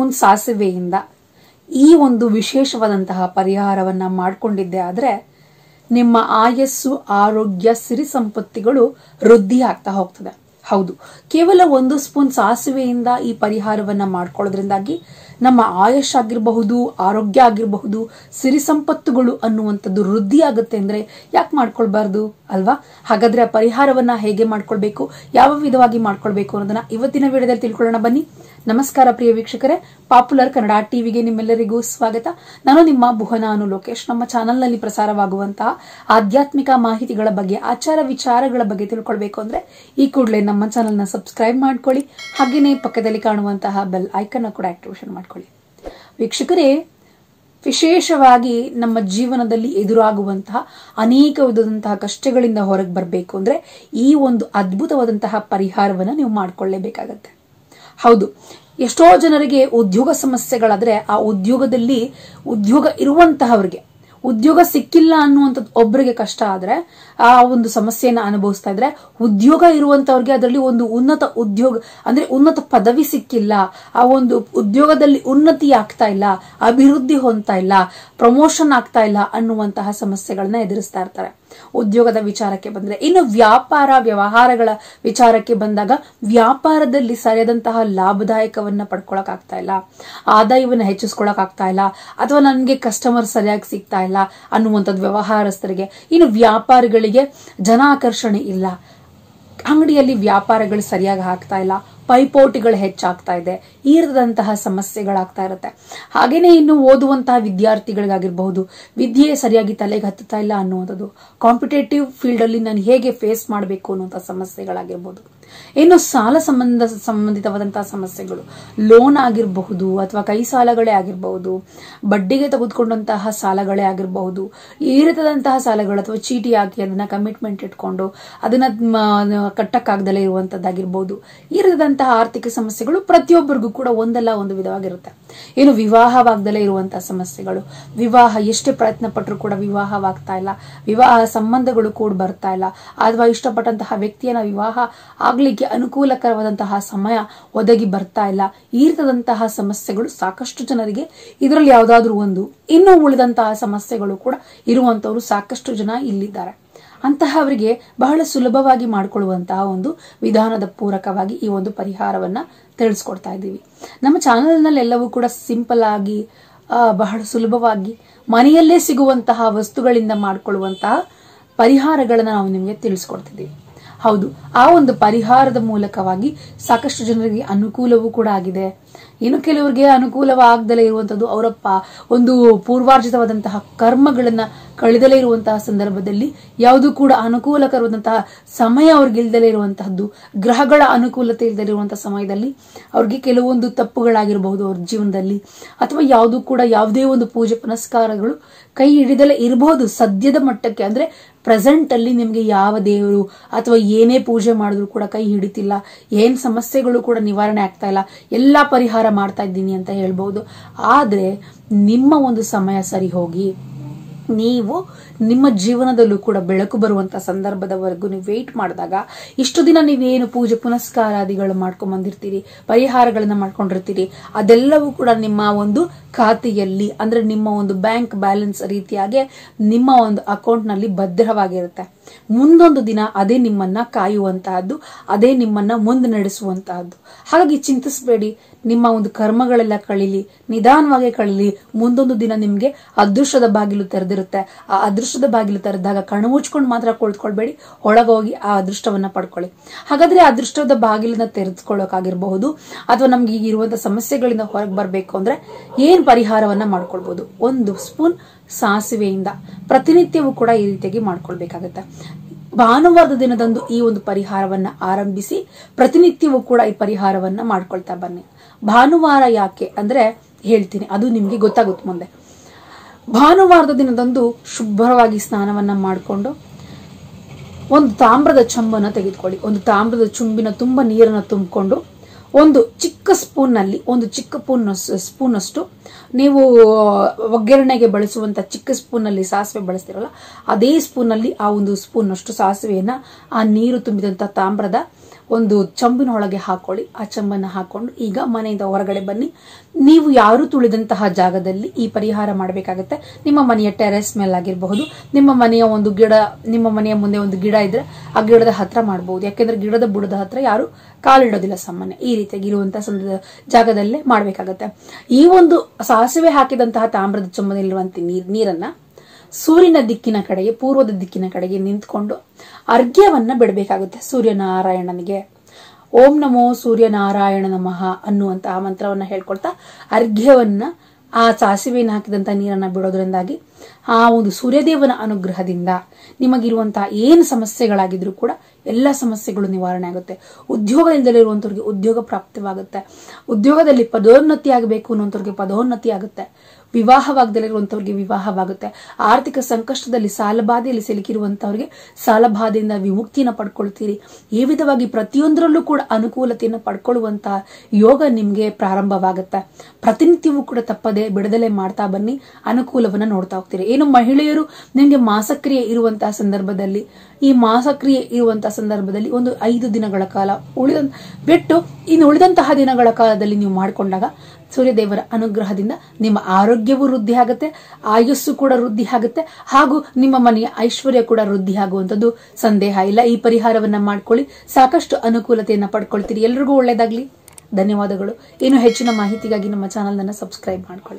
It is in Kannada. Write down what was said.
ಸ್ಪೂನ್ ಸಾಸಿವೆಯಿಂದ ಈ ಒಂದು ವಿಶೇಷವಾದಂತಹ ಪರಿಹಾರವನ್ನ ಮಾಡಿಕೊಂಡಿದ್ದೆ ಆದ್ರೆ ನಿಮ್ಮ ಆಯಸ್ಸು, ಆರೋಗ್ಯ, ಸಿರಿ ಸಂಪತ್ತಿಗಳು ವೃದ್ಧಿ ಆಗ್ತಾ ಹೋಗ್ತದೆ. ಹೌದು. ಕೇವಲ ಒಂದು ಸ್ಪೂನ್ ಸಾಸಿವೆಯಿಂದ ಈ ಪರಿಹಾರವನ್ನ ಮಾಡ್ಕೊಳ್ಳೋದ್ರಿಂದಾಗಿ ನಮ್ಮ ಆಯುಷ್ ಆಗಿರಬಹುದು, ಆರೋಗ್ಯ ಆಗಿರಬಹುದು, ಸಿರಿ ಸಂಪತ್ತುಗಳು ಅನ್ನುವಂಥದ್ದು ವೃದ್ಧಿ ಆಗುತ್ತೆ ಅಂದ್ರೆ ಯಾಕೆ ಮಾಡ್ಕೊಳ್ಬಾರ್ದು, ಅಲ್ವಾ? ಹಾಗಾದ್ರೆ ಆ ಪರಿಹಾರವನ್ನ ಹೇಗೆ ಮಾಡ್ಕೊಳ್ಬೇಕು, ಯಾವ ವಿಧವಾಗಿ ಮಾಡ್ಕೊಳ್ಬೇಕು ಅನ್ನೋದನ್ನ ಇವತ್ತಿನ ವಿಡಿಯೋದಲ್ಲಿ ತಿಳ್ಕೊಳ್ಳೋಣ ಬನ್ನಿ. ನಮಸ್ಕಾರ ಪ್ರಿಯ ವೀಕ್ಷಕರೇ ಪಾಪ್ಯುಲರ್ ಕನ್ನಡ ಟಿವಿಗೆ ನಿಮ್ಮೆಲ್ಲರಿಗೂ ಸ್ವಾಗತ. ನಾನು ನಿಮ್ಮ ಭುವನ ಅನು ಲೋಕೇಶ್. ನಮ್ಮ ಚಾನೆಲ್ನಲ್ಲಿ ಪ್ರಸಾರವಾಗುವಂತಹ ಆಧ್ಯಾತ್ಮಿಕ ಮಾಹಿತಿಗಳ ಬಗ್ಗೆ, ಆಚಾರ ವಿಚಾರಗಳ ಬಗ್ಗೆ ತಿಳ್ಕೊಳ್ಬೇಕು ಅಂದ್ರೆ ಈ ಕೂಡಲೇ ನಮ್ಮ ಚಾನೆಲ್ನ ಸಬ್ಸ್ಕ್ರೈಬ್ ಮಾಡ್ಕೊಳ್ಳಿ. ಹಾಗೆಯೇ ಪಕ್ಕದಲ್ಲಿ ಕಾಣುವಂತಹ ಬೆಲ್ ಐಕನ್ ಕೂಡ ಆಕ್ಟಿವೇಶನ್ ಮಾಡ್ಕೊಳ್ಳಿ. ವೀಕ್ಷಕರೇ, ವಿಶೇಷವಾಗಿ ನಮ್ಮ ಜೀವನದಲ್ಲಿ ಎದುರಾಗುವಂತಹ ಅನೇಕ ವಿಧದಂತಹ ಕಷ್ಟಗಳಿಂದ ಹೊರಗೆ ಬರಬೇಕು ಅಂದ್ರೆ ಈ ಒಂದು ಅದ್ಭುತವಾದಂತಹ ಪರಿಹಾರವನ್ನ ನೀವು ಮಾಡ್ಕೊಳ್ಳೇಬೇಕಾಗತ್ತೆ. ಹೌದು. ಎಷ್ಟೋ ಜನರಿಗೆ ಉದ್ಯೋಗ ಸಮಸ್ಯೆಗಳಾದ್ರೆ ಆ ಉದ್ಯೋಗದಲ್ಲಿ ಉದ್ಯೋಗ ಇರುವಂತಹವ್ರಿಗೆ, ಉದ್ಯೋಗ ಸಿಕ್ಕಿಲ್ಲ ಅನ್ನುವಂಥದ್ದು ಒಬ್ಬರಿಗೆ ಕಷ್ಟ ಆದ್ರೆ ಆ ಒಂದು ಸಮಸ್ಯೆಯನ್ನ ಅನುಭವಿಸ್ತಾ ಇದ್ರೆ ಉದ್ಯೋಗ ಇರುವಂತವ್ರಿಗೆ ಅದರಲ್ಲಿ ಒಂದು ಉನ್ನತ ಉದ್ಯೋಗ, ಅಂದ್ರೆ ಉನ್ನತ ಪದವಿ ಸಿಕ್ಕಿಲ್ಲ, ಆ ಒಂದು ಉದ್ಯೋಗದಲ್ಲಿ ಉನ್ನತಿ ಆಗ್ತಾ ಇಲ್ಲ, ಅಭಿವೃದ್ಧಿ ಹೊಂದ್ತಾ ಇಲ್ಲ, ಪ್ರಮೋಷನ್ ಆಗ್ತಾ ಇಲ್ಲ ಅನ್ನುವಂತಹ ಸಮಸ್ಯೆಗಳನ್ನ ಎದುರಿಸ್ತಾ ಇರ್ತಾರೆ. ಉದ್ಯೋಗದ ವಿಚಾರಕ್ಕೆ ಬಂದ್ರೆ, ಇನ್ನು ವ್ಯಾಪಾರ ವ್ಯವಹಾರಗಳ ವಿಚಾರಕ್ಕೆ ಬಂದಾಗ ವ್ಯಾಪಾರದಲ್ಲಿ ಸರಿಯಾದಂತಹ ಲಾಭದಾಯಕವನ್ನ ಪಡ್ಕೊಳಕ್ ಆಗ್ತಾ ಇಲ್ಲ, ಆದಾಯವನ್ನು ಹೆಚ್ಚಿಸ್ಕೊಳಕ್ ಆಗ್ತಾ ಇಲ್ಲ, ಅಥವಾ ನನಗೆ ಕಸ್ಟಮರ್ ಸರಿಯಾಗಿ ಸಿಗ್ತಾ ಇಲ್ಲ ಅನ್ನುವಂಥದ್ದು ವ್ಯವಹಾರಸ್ಥರಿಗೆ, ಇನ್ನು ವ್ಯಾಪಾರಿಗಳಿಗೆ ಜನಾಕರ್ಷಣೆ ಇಲ್ಲ, ಅಂಗಡಿಯಲ್ಲಿ ವ್ಯಾಪಾರಗಳು ಸರಿಯಾಗಿ ಆಗ್ತಾ ಇಲ್ಲ ಪೈಪೋಟಿಗಳು ಹೆಚ್ಚಾಗ್ತಾ ಇದೆ ಈ ರೀತಿಯಾದಂತಹ ಸಮಸ್ಯೆಗಳಾಗ್ತಾ ಇರುತ್ತೆ. ಹಾಗೇನೆ ಇನ್ನು ಓದುವಂತಹ ವಿದ್ಯಾರ್ಥಿಗಳಿಗಾಗಿರ್ಬಹುದು, ವಿದ್ಯೆ ಸರಿಯಾಗಿ ತಲೆಗೆ ಹತ್ತುತ್ತಾ ಇಲ್ಲ ಅನ್ನುವಂಥದ್ದು, ಕಾಂಪಿಟೇಟಿವ್ ಫೀಲ್ಡ್ ಅಲ್ಲಿ ನಾನು ಹೇಗೆ ಫೇಸ್ ಮಾಡಬೇಕು ಅನ್ನುವಂಥ ಸಮಸ್ಯೆಗಳಾಗಿರ್ಬೋದು. ಇನ್ನು ಸಾಲ ಸಂಬಂಧ, ಸಂಬಂಧಿತವಾದಂತಹ ಸಮಸ್ಯೆಗಳು, ಲೋನ್ ಆಗಿರಬಹುದು ಅಥವಾ ಕೈ ಸಾಲಗಳೇ ಆಗಿರಬಹುದು, ಬಡ್ಡಿಗೆ ತೆಗೆದುಕೊಂಡಂತಹ ಸಾಲಗಳೇ ಆಗಿರಬಹುದು ಈ ರೀತಿಯಾದಂತಹ ಸಾಲಗಳು ಅಥವಾ ಚೀಟಿ ಹಾಕಿ ಅದನ್ನ ಕಮಿಟ್ಮೆಂಟ್ ಇಟ್ಕೊಂಡು, ಅದನ್ನ ಕಟ್ಟಕ್ಕಾಗ್ದಲೇ ಇರುವಂತದ್ದಾಗಿರ್ಬಹುದು ಈ ರೀತಿಯಾದಂತಹ ಆರ್ಥಿಕ ಸಮಸ್ಯೆಗಳು ಪ್ರತಿಯೊಬ್ಬರಿಗೂ ಕೂಡ ಒಂದಲ್ಲ ಒಂದು ವಿಧವಾಗಿರುತ್ತೆ. ಏನು ವಿವಾಹವಾಗ್ದಲೇ ಇರುವಂತಹ ಸಮಸ್ಯೆಗಳು. ವಿವಾಹ ಎಷ್ಟೇ ಪ್ರಯತ್ನ ಪಟ್ಟರು ಕೂಡ ವಿವಾಹವಾಗ್ತಾ ಇಲ್ಲ. ವಿವಾಹ ಸಂಬಂಧಗಳು ಕೂಡ ಬರ್ತಾ ಇಲ್ಲ. ಅಥವಾ ಇಷ್ಟಪಟ್ಟಂತಹ ವ್ಯಕ್ತಿಯನ್ನ ವಿವಾಹ ಆಗ್ಲಿಕ್ಕೆ ಅನುಕೂಲಕರವಾದಂತಹ ಸಮಯ ಒದಗಿ ಬರ್ತಾ ಇಲ್ಲ. ಈ ಸಮಸ್ಯೆಗಳು ಸಾಕಷ್ಟು ಜನರಿಗೆ ಇದರಲ್ಲಿ ಯಾವುದಾದ್ರೂ ಒಂದು ಇನ್ನೂ ಉಳಿದಂತಹ ಸಮಸ್ಯೆಗಳು ಕೂಡ ಇರುವಂತವರು ಸಾಕಷ್ಟು ಜನ ಇಲ್ಲಿದ್ದಾರೆ. ಅಂತಹವರಿಗೆ ಬಹಳ ಸುಲಭವಾಗಿ ಮಾಡಿಕೊಳ್ಳುವಂತಹ ಒಂದು ವಿಧಾನದ ಪೂರಕವಾಗಿ ಈ ಒಂದು ಪರಿಹಾರವನ್ನ ತಿಳಿಸ್ಕೊಡ್ತಾ ಇದ್ದೀವಿ. ನಮ್ಮ ಚಾನೆಲ್ನಲ್ಲಿ ಎಲ್ಲವೂ ಕೂಡ ಸಿಂಪಲ್ ಆಗಿ ಬಹಳ ಸುಲಭವಾಗಿ ಮನೆಯಲ್ಲೇ ಸಿಗುವಂತಹ ವಸ್ತುಗಳಿಂದ ಮಾಡಿಕೊಳ್ಳುವಂತಹ ಪರಿಹಾರಗಳನ್ನ ನಾವು ನಿಮಗೆ ತಿಳಿಸ್ಕೊಡ್ತಿದ್ದೀವಿ. ಹೌದು, ಆ ಒಂದು ಪರಿಹಾರದ ಮೂಲಕವಾಗಿ ಸಾಕಷ್ಟು ಜನರಿಗೆ ಅನುಕೂಲವೂ ಕೂಡ ಆಗಿದೆ. ಇನ್ನು ಕೆಲವರಿಗೆ ಅನುಕೂಲವಾಗದಲೇ ಇರುವಂತದ್ದು ಅವರಪ್ಪ ಒಂದು ಪೂರ್ವಾರ್ಜಿತವಾದಂತಹ ಕರ್ಮಗಳನ್ನ ಕಳೆದಲೇ ಇರುವಂತಹ ಸಂದರ್ಭದಲ್ಲಿ ಯಾವುದು ಕೂಡ ಅನುಕೂಲಕರವಾದಂತಹ ಸಮಯ ಅವ್ರಿಗೆ ಇಲ್ದಲೇ ಇರುವಂತಹದ್ದು, ಗ್ರಹಗಳ ಅನುಕೂಲತೆ ಇಲ್ದಲೇ ಇರುವಂತಹ ಸಮಯದಲ್ಲಿ ಅವ್ರಿಗೆ ಕೆಲವೊಂದು ತಪ್ಪುಗಳಾಗಿರಬಹುದು ಅವ್ರ ಜೀವನದಲ್ಲಿ, ಅಥವಾ ಯಾವುದು ಕೂಡ ಯಾವುದೇ ಒಂದು ಪೂಜೆ ಪುನಸ್ಕಾರಗಳು ಕೈ ಹಿಡಿದಲೇ ಇರಬಹುದು ಸದ್ಯದ ಮಟ್ಟಕ್ಕೆ. ಅಂದ್ರೆ ಪ್ರೆಸೆಂಟ್ ಅಲ್ಲಿ ನಿಮ್ಗೆ ಯಾವ ದೇವರು ಅಥವಾ ಏನೇ ಪೂಜೆ ಮಾಡಿದ್ರು ಕೂಡ ಕೈ ಹಿಡಿತಿಲ್ಲ, ಏನ್ ಸಮಸ್ಯೆಗಳು ಕೂಡ ನಿವಾರಣೆ ಆಗ್ತಾ ಇಲ್ಲ, ಎಲ್ಲಾ ಪರಿಹಾರ ಮಾಡ್ತಾ ಇದ್ದೀನಿ ಅಂತ ಹೇಳ್ಬಹುದು ಆದ್ರೆ ನಿಮ್ಮ ಒಂದು ಸಮಯ ಸರಿ ಹೋಗಿ, ನೀವು ನಿಮ್ಮ ಜೀವನದಲ್ಲೂ ಕೂಡ ಬೆಳಕು ಬರುವಂತ ಸಂದರ್ಭದವರೆಗೂ ನೀವು ವೇಟ್ ಮಾಡಿದಾಗ, ಇಷ್ಟು ದಿನ ನೀವೇನು ಪೂಜೆ ಪುನಸ್ಕಾರಾದಿಗಳು ಮಾಡ್ಕೊಂಡ್ ಬಂದಿರ್ತೀರಿ, ಪರಿಹಾರಗಳನ್ನ ಮಾಡ್ಕೊಂಡಿರ್ತೀರಿ, ಅದೆಲ್ಲವೂ ಕೂಡ ನಿಮ್ಮ ಒಂದು ಖಾತೆಯಲ್ಲಿ, ಅಂದ್ರೆ ನಿಮ್ಮ ಒಂದು ಬ್ಯಾಂಕ್ ಬ್ಯಾಲೆನ್ಸ್ ರೀತಿಯಾಗಿ ನಿಮ್ಮ ಒಂದು ಅಕೌಂಟ್ನಲ್ಲಿ ಭದ್ರವಾಗಿರುತ್ತೆ. ಮುಂದೊಂದು ದಿನ ಅದೇ ನಿಮ್ಮನ್ನ ಕಾಯುವಂತಹದ್ದು, ಅದೇ ನಿಮ್ಮನ್ನ ಮುಂದೆ ನಡೆಸುವಂತಹದ್ದು. ಹಾಗಾಗಿ ಚಿಂತಿಸಬೇಡಿ. ನಿಮ್ಮ ಒಂದು ಕರ್ಮಗಳೆಲ್ಲ ಕಳೀಲಿ, ನಿಧಾನವಾಗಿ ಕಳೀಲಿ, ಮುಂದೊಂದು ದಿನ ನಿಮ್ಗೆ ಅದೃಷ್ಟದ ಬಾಗಿಲು ತೆರೆದಿರುತ್ತೆ. ಆ ಅದೃಷ್ಟದ ಬಾಗಿಲು ತೆರೆದಾಗ ಕಣ್ಣು ಮುಚ್ಕೊಂಡು ಮಾತ್ರ ಕುಳಿತುಕೊಳ್ಬೇಡಿ, ಒಳಗೋಗಿ ಆ ಅದೃಷ್ಟವನ್ನ ಪಡ್ಕೊಳ್ಳಿ. ಹಾಗಾದ್ರೆ ಅದೃಷ್ಟದ ಬಾಗಿಲನ್ನ ತೆರೆದುಕೊಳ್ಳೋಕಾಗಿರಬಹುದು, ಅಥವಾ ನಮ್ಗೆ ಈಗ ಇರುವಂತಹ ಸಮಸ್ಯೆಗಳಿಂದ ಹೊರಗೆ ಬರಬೇಕು ಅಂದ್ರೆ ಏನ್ ಪರಿಹಾರವನ್ನ ಮಾಡ್ಕೊಳ್ಬಹುದು? ಒಂದು ಸ್ಪೂನ್ ಸಾಸಿವೆಯಿಂದ ಪ್ರತಿನಿತ್ಯವೂ ಕೂಡ ಈ ರೀತಿಯಾಗಿ ಮಾಡ್ಕೊಳ್ಬೇಕಾಗತ್ತೆ. ಭಾನುವಾರದ ದಿನದಂದು ಈ ಒಂದು ಪರಿಹಾರವನ್ನ ಆರಂಭಿಸಿ ಪ್ರತಿನಿತ್ಯವೂ ಕೂಡ ಈ ಪರಿಹಾರವನ್ನ ಮಾಡ್ಕೊಳ್ತಾ ಬನ್ನಿ. ಭಾನುವಾರ ಯಾಕೆ ಅಂದ್ರೆ ಹೇಳ್ತೀನಿ, ಅದು ನಿಮ್ಗೆ ಗೊತ್ತಾಗುತ್ತೆ ಮುಂದೆ. ಭಾನುವಾರದ ದಿನದಂದು ಶುಭ್ರವಾಗಿ ಸ್ನಾನವನ್ನ ಮಾಡಿಕೊಂಡು ಒಂದು ತಾಮ್ರದ ಚಂಬನ್ನ ತೆಗೆದುಕೊಳ್ಳಿ. ಒಂದು ತಾಮ್ರದ ಚುಂಬಿನ ತುಂಬ ನೀರನ್ನು ತುಂಬಿಕೊಂಡು ಒಂದು ಚಿಕ್ಕ ಸ್ಪೂನ್ನಲ್ಲಿ ಒಂದು ಚಿಕ್ಕ ಸ್ಪೂನ್ ಸ್ಪೂನ್ ಅಷ್ಟು ನೀವು ಒಗ್ಗರಣೆಗೆ ಬಳಸುವಂತ ಚಿಕ್ಕ ಸ್ಪೂನ್ನಲ್ಲಿ ಸಾಸಿವೆ ಬಳಸ್ತಿರಲ್ಲ, ಅದೇ ಸ್ಪೂನ್ನಲ್ಲಿ ಆ ಒಂದು ಸ್ಪೂನ್ ಅಷ್ಟು ಸಾಸಿವೆಯನ್ನ, ಆ ನೀರು ತುಂಬಿದಂತ ತಾಮ್ರದ ಒಂದು ಚಂಬಿನೊಳಗೆ ಹಾಕೊಳ್ಳಿ, ಆ ಚಂಬನ್ನ ಹಾಕೊಂಡು ಈಗ ಮನೆಯಿಂದ ಹೊರಗಡೆ ಬನ್ನಿ. ನೀವು ಯಾರು ತುಳಿದಂತಹ ಜಾಗದಲ್ಲಿ ಈ ಪರಿಹಾರ ಮಾಡಬೇಕಾಗುತ್ತೆ? ನಿಮ್ಮ ಮನೆಯ ಟೆರೆಸ್ ಮೇಲೆ ಆಗಿರಬಹುದು, ನಿಮ್ಮ ಮನೆಯ ಒಂದು ಗಿಡ, ನಿಮ್ಮ ಮನೆಯ ಮುಂದೆ ಒಂದು ಗಿಡ ಇದ್ರೆ ಆ ಗಿಡದ ಹತ್ರ ಮಾಡಬಹುದು. ಯಾಕೆಂದ್ರೆ ಗಿಡದ ಬುಡದ ಹತ್ರ ಯಾರು ಕಾಲಿಡೋದಿಲ್ಲ ಸಾಮಾನ್ಯ. ಈ ರೀತಿಯಾಗಿ ಇರುವಂತಹ ಜಾಗದಲ್ಲೇ ಮಾಡಬೇಕಾಗತ್ತೆ. ಈ ಒಂದು ಸಾಸಿವೆ ಹಾಕಿದಂತಹ ತಾಮ್ರದ ಚೊಂಬದಲ್ಲಿರುವಂತಹ ನೀರ್ ನೀರನ್ನ ಸೂರ್ಯನ ದಿಕ್ಕಿನ ಕಡೆಗೆ, ಪೂರ್ವದ ದಿಕ್ಕಿನ ಕಡೆಗೆ ನಿಂತ್ಕೊಂಡು ಅರ್ಘ್ಯವನ್ನ ಬಿಡಬೇಕಾಗುತ್ತೆ ಸೂರ್ಯನಾರಾಯಣನಿಗೆ. ಓಂ ನಮೋ ಸೂರ್ಯನಾರಾಯಣ ನಮಃ ಅನ್ನುವಂತಹ ಮಂತ್ರವನ್ನ ಹೇಳ್ಕೊಳ್ತಾ ಅರ್ಘ್ಯವನ್ನ ಆ ಸಾಸಿವೆಯನ್ನು ಹಾಕಿದಂತ ನೀರನ್ನ ಬಿಡೋದ್ರಿಂದಾಗಿ ಆ ಒಂದು ಸೂರ್ಯದೇವನ ಅನುಗ್ರಹದಿಂದ ನಿಮಗಿರುವಂತಹ ಏನು ಸಮಸ್ಯೆಗಳಾಗಿದ್ರು ಕೂಡ ಎಲ್ಲ ಸಮಸ್ಯೆಗಳು ನಿವಾರಣೆ ಆಗುತ್ತೆ. ಉದ್ಯೋಗದಿಂದಲಿರುವಂತವ್ರಿಗೆ ಉದ್ಯೋಗ ಪ್ರಾಪ್ತವಾಗುತ್ತೆ. ಉದ್ಯೋಗದಲ್ಲಿ ಪದೋನ್ನತಿ ಆಗಬೇಕು ಅನ್ನೋಂಥವ್ರಿಗೆ ಪದೋನ್ನತಿ ಆಗುತ್ತೆ. ವಿವಾಹವಾಗದಲ್ಲಿರುವಂತವ್ರಿಗೆ ವಿವಾಹವಾಗುತ್ತೆ. ಆರ್ಥಿಕ ಸಂಕಷ್ಟದಲ್ಲಿ ಸಾಲಬಾಧೆಯಲ್ಲಿ ಸಿಲುಕಿರುವಂತವ್ರಿಗೆ ಸಾಲಬಾಧೆಯಿಂದ ವಿಮುಕ್ತಿಯನ್ನು ಪಡ್ಕೊಳ್ತೀರಿ. ಈ ವಿಧವಾಗಿ ಪ್ರತಿಯೊಂದರಲ್ಲೂ ಕೂಡ ಅನುಕೂಲತೆಯನ್ನು ಪಡ್ಕೊಳ್ಳುವಂತಹ ಯೋಗ ನಿಮ್ಗೆ ಪ್ರಾರಂಭವಾಗುತ್ತೆ. ಪ್ರತಿನಿತ್ಯವೂ ಕೂಡ ತಪ್ಪದೆ ಬಿಡದಲೆ ಮಾಡ್ತಾ ಬನ್ನಿ. ಅನುಕೂಲವನ್ನ ನೋಡ್ತಾ ಹೋಗ್ತೀರಿ ಏನು ಮಹಿಳೆಯರು ನಿಮಗೆ ಮಾಸಕ್ರಿಯೆ ಇರುವಂತಹ ಸಂದರ್ಭದಲ್ಲಿ, ಈ ಮಾಸಕ್ರಿಯೆ ಇರುವಂತಹ ಸಂದರ್ಭದಲ್ಲಿ ಒಂದು ಐದು ದಿನಗಳ ಕಾಲ ಉಳಿದ, ಬಿಟ್ಟು ಇನ್ನು ಉಳಿದಂತಹ ದಿನಗಳ ಕಾಲದಲ್ಲಿ ನೀವು ಮಾಡಿಕೊಂಡಾಗ ಸೂರ್ಯದೇವರ ಅನುಗ್ರಹದಿಂದ ನಿಮ್ಮ ಆರೋಗ್ಯವೂ ವೃದ್ಧಿ ಆಗುತ್ತೆ, ಆಯುಸ್ಸು ಕೂಡ ವೃದ್ಧಿ ಆಗುತ್ತೆ, ಹಾಗೂ ನಿಮ್ಮ ಮನೆಯ ಐಶ್ವರ್ಯ ಕೂಡ ವೃದ್ಧಿ ಆಗುವಂಥದ್ದು ಸಂದೇಹ ಇಲ್ಲ. ಈ ಪರಿಹಾರವನ್ನ ಮಾಡ್ಕೊಳ್ಳಿ. ಸಾಕಷ್ಟು ಅನುಕೂಲತೆಯನ್ನ ಪಡ್ಕೊಳ್ತೀರಿ. ಎಲ್ರಿಗೂ ಒಳ್ಳೇದಾಗ್ಲಿ. ಧನ್ಯವಾದಗಳು. ಇನ್ನು ಹೆಚ್ಚಿನ ಮಾಹಿತಿಗಾಗಿ ನಮ್ಮ ಚಾನಲ್ ಅನ್ನ ಸಬ್ಸ್ಕ್ರೈಬ್ ಮಾಡ್ಕೊಳ್ಳಿ.